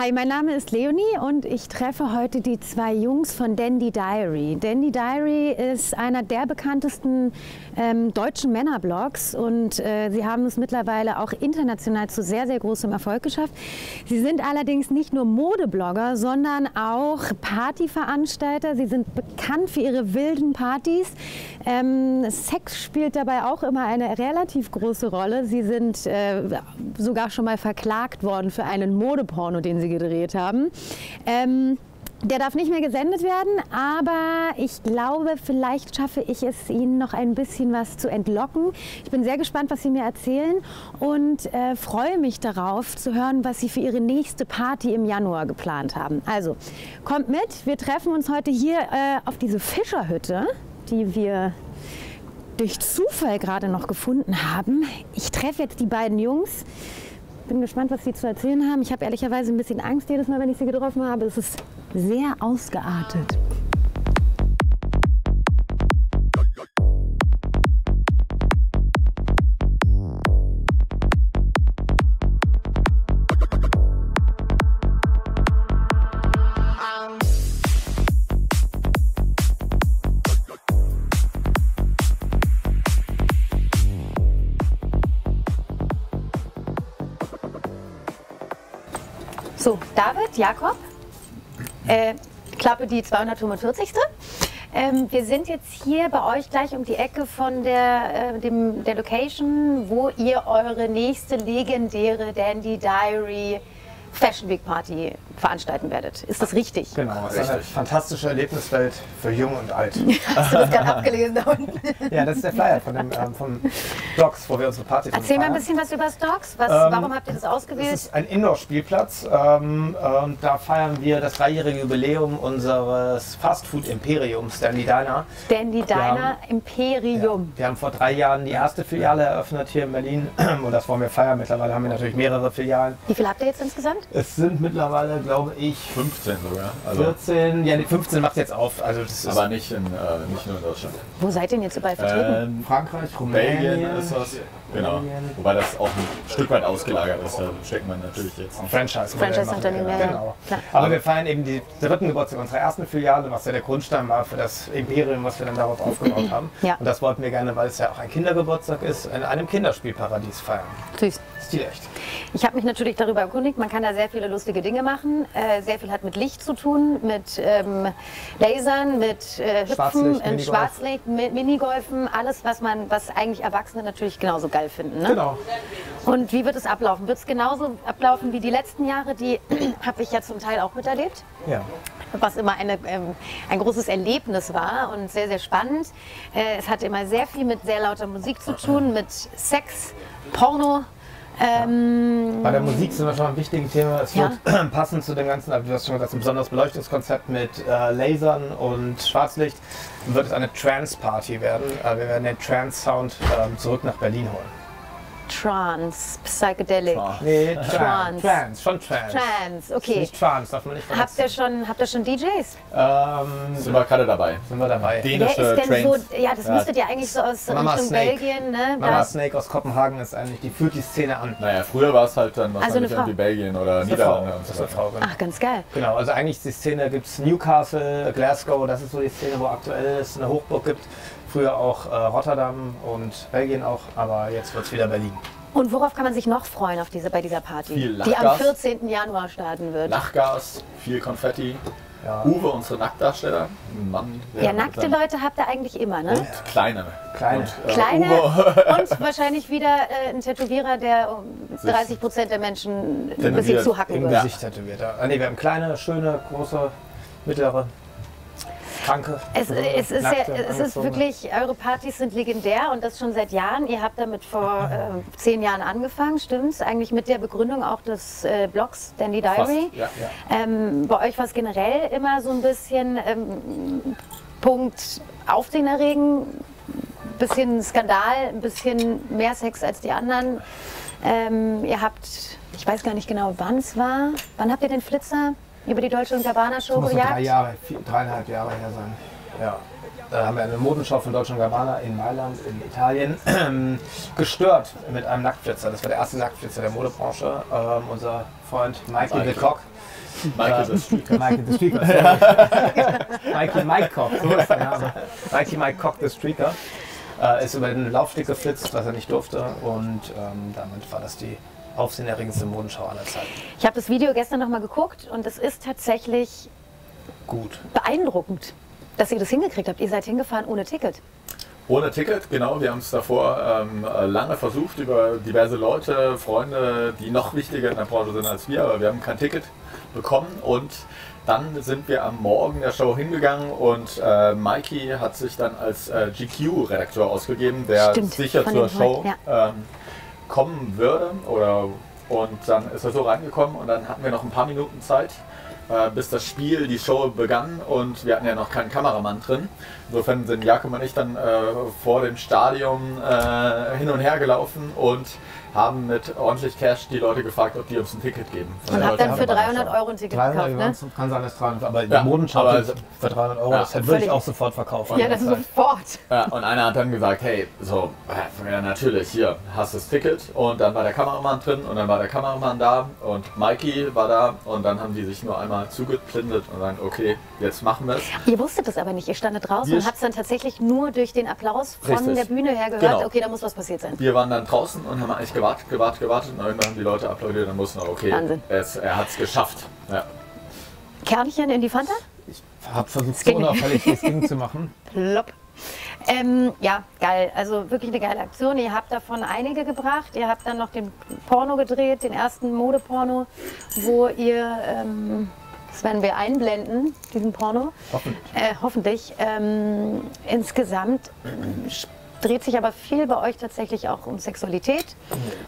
Hi, mein Name ist Leonie und ich treffe heute die zwei Jungs von Dandy Diary. Dandy Diary ist einer der bekanntesten ähm, deutschen Männerblogs und äh, sie haben es mittlerweile auch international zu sehr, sehr großem Erfolg geschafft. Sie sind allerdings nicht nur Modeblogger, sondern auch Partyveranstalter. Sie sind bekannt für ihre wilden Partys. Ähm, Sex spielt dabei auch immer eine relativ große Rolle. Sie sind äh, sogar schon mal verklagt worden für einen Modeporno, den sie gedreht haben. Ähm, der darf nicht mehr gesendet werden, aber ich glaube, vielleicht schaffe ich es, Ihnen noch ein bisschen was zu entlocken. Ich bin sehr gespannt, was Sie mir erzählen und äh, freue mich darauf zu hören, was Sie für Ihre nächste Party im Januar geplant haben. Also kommt mit, wir treffen uns heute hier äh, auf diese Fischerhütte, die wir durch Zufall gerade noch gefunden haben. Ich treffe jetzt die beiden Jungs bin gespannt, was Sie zu erzählen haben. Ich habe ehrlicherweise ein bisschen Angst jedes Mal, wenn ich Sie getroffen habe. Es ist sehr ausgeartet. So, David, Jakob, äh, Klappe die 245. Ähm, wir sind jetzt hier bei euch gleich um die Ecke von der, äh, dem, der Location, wo ihr eure nächste legendäre Dandy Diary Fashion Week Party veranstalten werdet. Ist das richtig? Genau, es ist eine fantastische Erlebniswelt für Jung und Alt. Hast du das gerade abgelesen da unten? Ja, das ist der Flyer von dem ähm, von Docs, wo wir unsere Party Erzähl mal ein bisschen was über Docs. Was, ähm, warum habt ihr das ausgewählt? Es ist ein Indoor-Spielplatz ähm, und da feiern wir das dreijährige Jubiläum unseres Fastfood-Imperiums, Dandy Diner. Dandy Diner Imperium. Ja, wir haben vor drei Jahren die erste Filiale eröffnet hier in Berlin und das wollen wir feiern. Mittlerweile haben wir natürlich mehrere Filialen. Wie viele habt ihr jetzt insgesamt? Es sind mittlerweile glaube ich. 15 sogar. Also 14, ja, 15 macht jetzt auf. Also das ist aber nicht, in, äh, nicht nur in Deutschland. Wo seid ihr denn jetzt überall vertreten? Ähm, Frankreich, Rumänien. Belgien ist was. Genau. Wobei das auch ein Stück weit ausgelagert ist. Da steckt man natürlich jetzt ein Franchise. Franchise-Unternehmen, ja. Genau. Aber wir feiern eben die dritten Geburtstag unserer ersten Filiale, was ja der Grundstein war für das Imperium, was wir dann darauf aufgebaut haben. Ja. Und das wollten wir gerne, weil es ja auch ein Kindergeburtstag ist, in einem Kinderspielparadies feiern. Süß. Stilecht. Ich habe mich natürlich darüber erkundigt, man kann da sehr viele lustige Dinge machen. Äh, sehr viel hat mit Licht zu tun, mit ähm, Lasern, mit äh, Hüpfen, Schwarzlicht, in Schwarzlicht, mit Minigolfen, alles, was man, was eigentlich Erwachsene natürlich genauso geil finden. Ne? Genau. Und wie wird es ablaufen? Wird es genauso ablaufen wie die letzten Jahre? Die habe ich ja zum Teil auch miterlebt. Ja. Was immer eine, ähm, ein großes Erlebnis war und sehr, sehr spannend. Äh, es hatte immer sehr viel mit sehr lauter Musik zu tun, mit Sex, Porno. Ähm, Bei der Musik sind wir schon ein wichtiges Thema. Es Ja. wird passend zu dem ganzen, du hast schon gesagt, ein besonderes Beleuchtungskonzept mit äh, Lasern und Schwarzlicht, wird es eine Trance-Party werden. Äh, wir werden den Trance-Sound ähm, zurück nach Berlin holen. Trance, Psychedelic. Trance. Nee, Trance. Trance, schon Trance. Trance, okay. Nicht Trance, darf man nicht Habt ihr schon, habt ihr schon DJs? Ähm, Sind wir gerade dabei. sind wir dabei. Wer Dänische ist denn Trains. so, ja, das Ja. müsstet ihr eigentlich so aus Mama Richtung Snake. Belgien, ne? Mama Da- Snake aus Kopenhagen ist eigentlich, die führt die Szene an. Naja, früher war es halt dann Also wahrscheinlich Frau. irgendwie Belgien oder. Niederlande und Das ist eine. Frau, genau. Ach, ganz geil. Genau, also eigentlich die Szene gibt es Newcastle, Glasgow, das ist so die Szene, wo aktuell es eine Hochburg gibt. Früher auch äh, Rotterdam und Belgien auch, aber jetzt wird es wieder Berlin. Und worauf kann man sich noch freuen auf diese, bei dieser Party? Viel die am Lachgas. 14. Januar starten wird. Lachgas, viel Konfetti. Ja. Uwe, unsere Nacktdarsteller. Mann. ja, nackte seinem- Leute habt ihr eigentlich immer, ne? Und kleine. Kleine. Und, äh, Kleine Uwe, und wahrscheinlich wieder äh, ein Tätowierer, der um 30 Prozent der Menschen ein bisschen zuhacken Im wird. Ja. Gesicht tätowiert. Ah, nee, wir haben kleine, schöne, große, mittlere, kranke. Es, es, ist, ja, es ist angezogene. wirklich, eure Partys sind legendär und das schon seit Jahren. Ihr habt damit vor äh, zehn Jahren angefangen, stimmt's? Eigentlich mit der Begründung auch des äh, Blogs Dandy Diary. ja. Ähm, bei euch war es generell immer so ein bisschen ähm, Punkt Aufsehen erregen, bisschen Skandal, ein bisschen mehr Sex als die anderen. Ähm, ihr habt, ich weiß gar nicht genau, wann es war. Wann habt ihr den Flitzer über die Deutsche und Gabbana Show Das muss so drei gejagt? Jahre, vier, dreieinhalb Jahre her sein. Ja. Da haben wir eine Modenschau von Deutsche Gabbana in Mailand in Italien gestört mit einem Nacktflitzer. Das war der erste Nacktflitzer der Modebranche. Ähm, unser Freund Michael de Kock. Michael the Streaker. Michael the Streaker. sorry. Michael Mike Kock, so ist der Name. Michael Mike Kock the Streaker. Äh, ist über den Laufsteg geflitzt, was er nicht durfte. Und ähm, damit war das die aufsehenerregendste Modenschau aller Zeiten. Ich habe das Video gestern noch mal geguckt und es ist tatsächlich Gut. beeindruckend, dass ihr das hingekriegt habt. Ihr seid hingefahren ohne Ticket. Ohne Ticket, genau. Wir haben es davor ähm, lange versucht über diverse Leute, Freunde, die noch wichtiger in der Branche sind als wir, aber wir haben kein Ticket bekommen und dann sind wir am Morgen der Show hingegangen und äh, Mikey hat sich dann als äh, GQ-Redakteur ausgegeben, der Stimmt, sicher zur Show heute, ähm, kommen würde. Oder, und dann ist er so reingekommen und dann hatten wir noch ein paar Minuten Zeit, äh, bis das Spiel, die Show begann und wir hatten ja noch keinen Kameramann drin. Insofern sind Jakob und ich dann äh, vor dem Stadion äh, hin und her gelaufen und haben mit ordentlich Cash die Leute gefragt, ob die uns ein Ticket geben. Und Die habt Leute dann für bei der 300 Show. Euro ein Ticket 300 gekauft, ne? kann sein, dass 300, aber die Ja, Modenschau aber- für 300 Euro, Ja. das würde ich auch sofort verkaufen. Ja, das sofort. Ja, und einer hat dann gesagt, hey, so, äh, ja natürlich, hier, hast das Ticket. Und dann war der Kameramann drin und dann war der Kameramann da und Mikey war da und dann haben die sich nur einmal zugeplindet und dann, okay, jetzt machen wir es. Ihr wusstet das aber nicht. Ihr standet draußen Wir und habt es dann tatsächlich nur durch den Applaus von Richtig. der Bühne her gehört, Genau. okay, da muss was passiert sein. Wir waren dann draußen und haben eigentlich gewartet, gewartet, gewartet und irgendwann haben die Leute applaudiert und wussten, okay, Wahnsinn. es, er hat es geschafft. Ja. Kernchen in die Fanta? Ich habe versucht, so unauffällig das Ding zu machen. Plopp. Ähm, ja, geil. Also wirklich eine geile Aktion. Ihr habt davon einige gebracht. Ihr habt dann noch den Porno gedreht, den ersten Modeporno, wo ihr, ähm, das werden wir einblenden, diesen Porno. Hoffentlich. Äh, hoffentlich. Ähm, insgesamt dreht sich aber viel bei euch tatsächlich auch um Sexualität.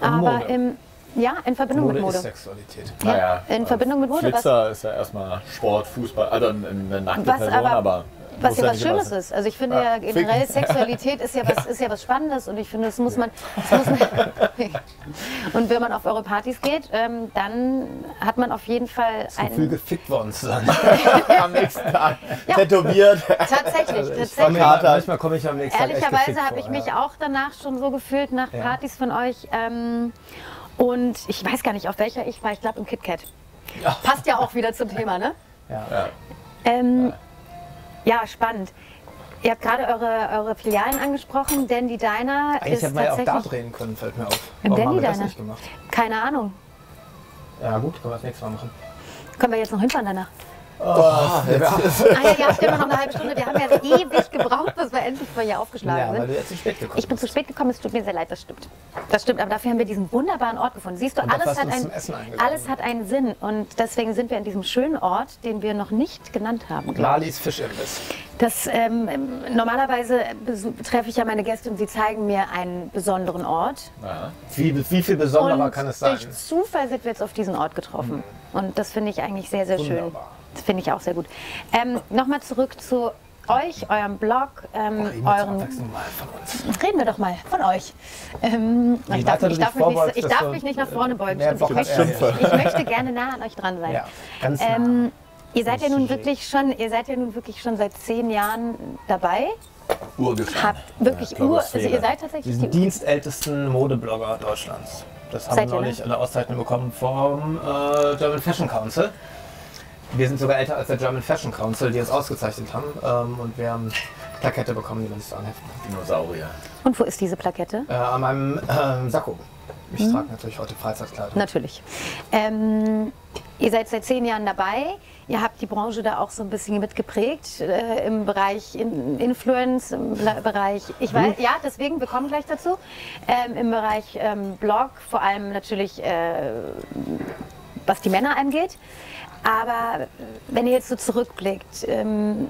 Und aber im, ja, in Verbindung Mode mit ist Mode. Sexualität. Ja, Naja, in Verbindung mit Mode, was- Flitzer ist ja erstmal Sport, Fußball, also eine nackte Was Person, aber- aber. Was ja was Schönes ist. Also ich finde Ja, ja generell. Sexualität ist ja was, ist ja was Spannendes und ich finde, das muss man. Das muss man und wenn man auf eure Partys geht, ähm, dann hat man auf jeden Fall Das Gefühl, gefickt worden zu sein. Am nächsten Tag tätowiert. Tatsächlich, Ich tatsächlich. Manchmal komme ich am nächsten Tag Ehrlicherweise habe ich mich ja. auch danach schon so gefühlt nach Ja. Partys von euch. Ähm, und ich weiß gar nicht, auf welcher ich war. Ich glaube im KitKat. Ja. Passt ja auch wieder zum Thema, ne? Ja. Ja. Ähm, ja, spannend. Ihr habt gerade eure, eure Filialen angesprochen. Dandy Diner Eigentlich ist hätten wir ja auch da drehen können, fällt mir auf. Im Warum haben Dandy wir das Diner? nicht gemacht? Keine Ahnung. Ja gut, können wir das nächste Mal machen. Können wir jetzt noch hinfahren danach? Ja, Ah ja, ihr habt immer noch eine halbe Stunde. Wir haben ja ewig gebraucht, bis wir endlich mal hier aufgeschlagen ja, weil sind. du zu spät gekommen Ich bin zu spät gekommen, es tut mir sehr leid, das stimmt. Das stimmt, aber dafür haben wir diesen wunderbaren Ort gefunden. Siehst du, alles hat, ein, alles hat einen Sinn und deswegen sind wir an diesem schönen Ort, den wir noch nicht genannt haben. Marlies Fischimbiss. Das, ähm, normalerweise treffe ich ja meine Gäste und sie zeigen mir einen besonderen Ort. Ja. Wie, wie viel besonderer und kann es sein? durch Zufall sind wir jetzt auf diesen Ort getroffen. Und das finde ich eigentlich sehr, sehr schön. Das finde ich auch sehr gut. Ähm, Nochmal zurück zu euch, eurem Blog, ähm, Reden wir zur euren. Abwechslung mal von uns. Reden wir doch mal von euch. Ähm, ich darf, weiter du ich dich darf, mich, nicht, ich darf mich nicht nach vorne beugen. Stimmt. Ich, möchte, ich möchte gerne nah an euch dran sein. Ja, ganz nah. Ähm, ihr seid ja nun wirklich schon, ihr seid ja nun wirklich schon seit zehn Jahren dabei. Urgestein. Habt wirklich Ja, Ur, also ihr seid tatsächlich die die dienstältesten Modeblogger Deutschlands. Das haben wir ihr, neulich ne? eine Auszeichnung bekommen vom äh, German Fashion Council. Wir sind sogar älter als der German Fashion Council, die uns ausgezeichnet haben. Ähm, und wir haben Plakette bekommen, die man sich anheften kann. Dinosaurier. Und wo ist diese Plakette? Äh, an meinem ähm, Sakko. Ich Mhm. trage natürlich heute Freizeitkleidung. Natürlich. Ähm, ihr seid seit zehn Jahren dabei. Ihr habt die Branche da auch so ein bisschen mitgeprägt äh, im Bereich in Influence, im Bla- Bereich, ich weiß, ja, deswegen, wir kommen gleich dazu, ähm, im Bereich ähm, Blog, vor allem natürlich, äh, was die Männer angeht. Aber wenn ihr jetzt so zurückblickt, ähm,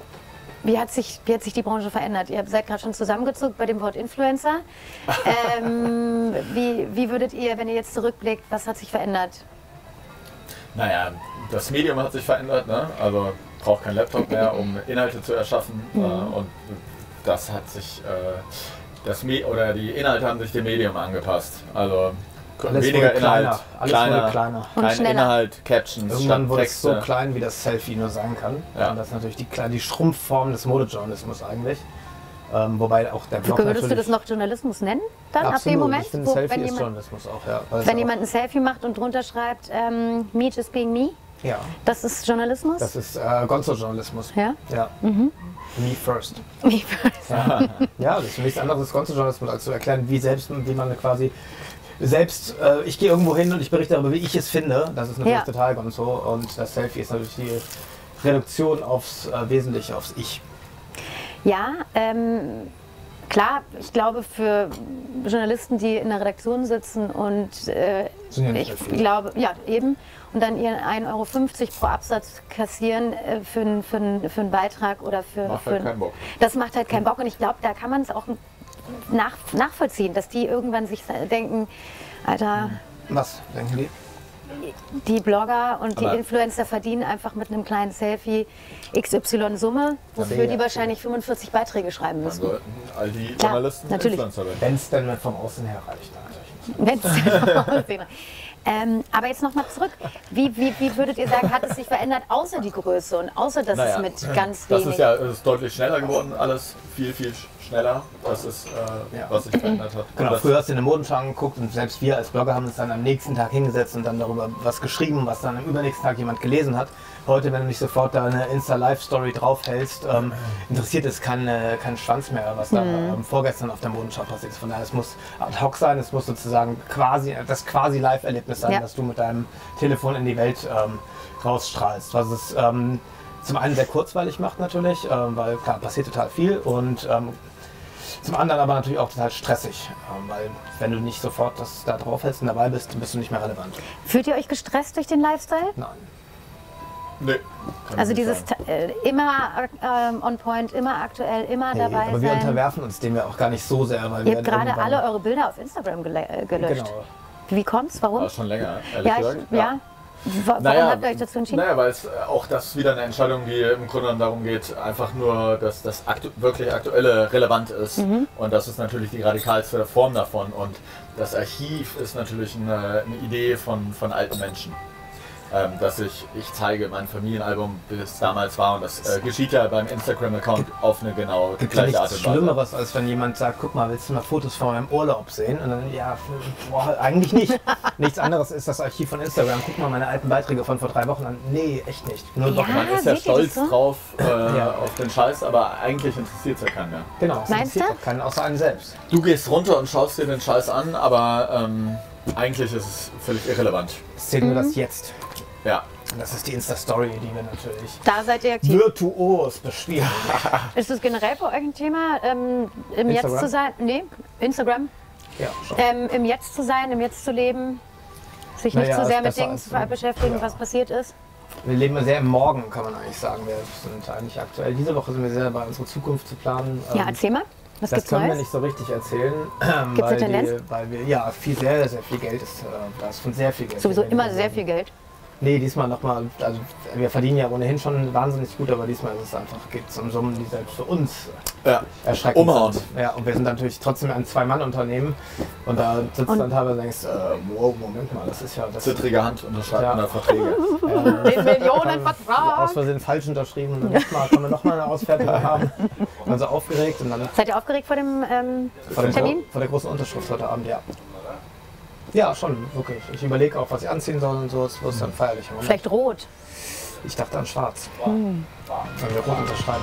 wie hat, sich, wie hat sich die Branche verändert? Ihr seid gerade schon zusammengezuckt bei dem Wort Influencer. Ähm, wie, wie würdet ihr, wenn ihr jetzt zurückblickt, was hat sich verändert? Naja, das Medium hat sich verändert, ne? also braucht kein Laptop mehr, um Inhalte zu erschaffen. Mhm. Äh, und das hat sich, äh, das Me oder die Inhalte haben sich dem Medium angepasst. Also Alles weniger wurde kleiner. Inhalt, Alles kleiner, wurde kleiner. Und kein schneller. Inhalt, Captions, Irgendwann wurde es so klein, wie das Selfie nur sein kann. Ja. Und das ist natürlich die, kleine- die Schrumpfform des Modejournalismus eigentlich. Ähm, wobei auch der Blog Würdest du das noch Journalismus nennen, dann ab Absolut. dem Moment? Ich finde, wo- Selfie wenn ist jemand, Journalismus auch, ja. Es wenn auch- jemand ein Selfie macht und drunter schreibt, ähm, me just being me, Ja, das ist Journalismus? das ist äh, Gonzo-Journalismus. ja? Ja. Mhm. Me first. Me first. Ja, ja das ist nichts anderes als Gonzo-Journalismus, als zu erklären, wie selbst, wie man quasi selbst, äh, ich gehe irgendwo hin und ich berichte darüber, wie ich es finde. Das ist natürlich Ja. total Gonzo. Und das Selfie ist natürlich die Reduktion aufs äh, Wesentliche, aufs Ich. Ja, ähm, klar, ich glaube für Journalisten, die in der Redaktion sitzen und äh, Sind ja nicht ich so viele. glaube, ja eben, und dann ihren 1,50 Euro pro Absatz kassieren äh, für, einen- für, einen- für einen Beitrag oder für, Macht für halt einen- keinen Bock. Das macht halt keinen Bock und ich glaube, da kann man es auch nach, nachvollziehen, dass die irgendwann sich denken, Alter, Was denken die? die Blogger und die Aber- Influencer verdienen einfach mit einem kleinen Selfie XY Summe, wofür die wahrscheinlich 45 Beiträge schreiben müssen. sollten all die Klar, Journalisten natürlich. Influencer werden. Wenn es denn vom Außen her reicht. Wenn's aussehen. ähm, aber jetzt nochmal zurück. Wie, wie, wie würdet ihr sagen, hat es sich verändert, außer die Größe und außer dass Naja, es mit ganz Das wenig... ist ja es ist deutlich schneller geworden, alles viel, viel schneller. Das ist, äh, Ja. was sich verändert hat. Genau, früher hast du in der Modenschau angeguckt und selbst wir als Blogger haben uns dann am nächsten Tag hingesetzt und dann darüber was geschrieben, was dann am übernächsten Tag jemand gelesen hat. Heute, wenn du nicht sofort deine Insta-Live-Story draufhältst, ähm, interessiert es keinen äh, keinen Schwanz mehr, was da ähm, vorgestern auf der Modenschau passiert ist. Von daher, es muss ad hoc sein, es muss sozusagen quasi das quasi Live-Erlebnis sein, Ja. das du mit deinem Telefon in die Welt ähm, rausstrahlst. Was es ähm, zum einen sehr kurzweilig macht natürlich, ähm, weil klar, passiert total viel und ähm, zum anderen aber natürlich auch total stressig, ähm, weil wenn du nicht sofort das da drauf hältst und dabei bist, dann bist du nicht mehr relevant. Fühlt ihr euch gestresst durch den Lifestyle? Nein. Nee, Also dieses sagen. äh, immer ähm, on point, immer aktuell, immer Nee, dabei aber wir sein. unterwerfen uns dem ja auch gar nicht so sehr, weil Ihr wir habt gerade irgendwann- alle eure Bilder auf Instagram äh, gelöscht. Genau. Wie kommt's? Warum? War schon länger, ehrlich Ja, gesagt. ich, ja. Wa- Warum Naja, habt ihr euch dazu entschieden? Naja, weil es äh, auch das wieder eine Entscheidung, die im Grunde genommen darum geht, einfach nur, dass das aktu wirklich Aktuelle relevant ist. Mhm. Und das ist natürlich die radikalste Form davon. Und das Archiv ist natürlich eine, eine Idee von, von alten Menschen. Ähm, dass ich, ich zeige mein Familienalbum, wie es damals war. Und das äh, geschieht ja beim Instagram-Account auf eine genau Gibt ja gleiche Art und Weise. Schlimmeres, als wenn jemand sagt, guck mal, willst du mal Fotos von meinem Urlaub sehen? Und dann, ja, boah, eigentlich nicht. nichts anderes ist das Archiv von Instagram. Guck mal meine alten Beiträge von vor drei Wochen an. Nee, echt nicht. Nur Ja. doch. Man ist ja stolz so? drauf äh, Ja. auf den Scheiß, aber eigentlich interessiert es ja keinen mehr. Genau, es interessiert auch keinen außer einen selbst. Du gehst runter und schaust dir den Scheiß an, aber ähm, eigentlich ist es völlig irrelevant. Es zählt Mhm. nur das Jetzt. Ja. Und das ist die Insta-Story, die wir natürlich Da seid ihr aktiv. virtuos bespielen. Ist das generell für euch ein Thema, ähm, im Jetzt zu sein? Nee, Instagram. Ja, schon. Ähm, Im Jetzt zu sein, im Jetzt zu leben. Sich nicht Naja, zu ist sehr mit Dingen zu beschäftigen, ja. was passiert ist. Wir leben sehr im Morgen, kann man eigentlich sagen. Wir sind eigentlich aktuell. Diese Woche sind wir sehr dabei, unsere Zukunft zu planen. Ja, Ähm, erzähl mal. Was das gibt's können wir Neues? nicht so richtig erzählen, ähm, Gibt's weil, eine Tendenz? die, weil wir ja viel sehr, sehr viel Geld ist. Äh, da ist von sehr viel Geld. Sowieso wir immer sehr viel Geld. Nee, diesmal nochmal, also wir verdienen ja ohnehin schon wahnsinnig gut, aber diesmal ist es einfach, geht es um Summen, die selbst für uns ja. erschreckend Umhauen. sind. Ja, und wir sind natürlich trotzdem ein Zwei-Mann-Unternehmen und da sitzt Und- dann teilweise und denkst, äh, wow, Moment mal, das ist ja das Zittrige Hand unterschreibt Ja. man da Verträge. äh, Den aus Millionenvertrag. Versehen falsch unterschrieben und dann nochmal, können wir nochmal eine Ausfertigung haben. Also aufgeregt und dann Seid ihr aufgeregt vor dem ähm, vor, dem, Termin? vor der großen Unterschrift heute Abend, ja. Ja, schon, wirklich. Ich überlege auch, was ich anziehen soll und so. Es wird dann feierlich. im Moment. Vielleicht rot. Ich dachte an schwarz. Wenn wir rot unterschreiben.